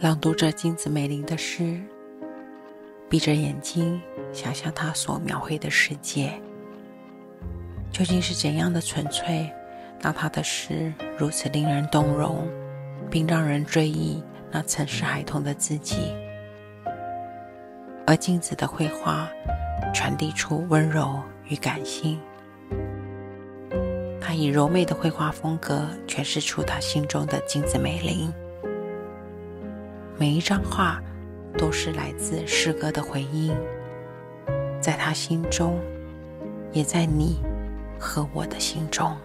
朗读着金子美玲的诗，闭着眼睛想象她所描绘的世界，究竟是怎样的纯粹，让她的诗如此令人动容，并让人追忆那曾是孩童的自己。而镜子的绘画传递出温柔与感性，他以柔美的绘画风格诠释出他心中的金子美玲。每一张画都是来自诗歌的回音，在他心中，也在你和我的心中。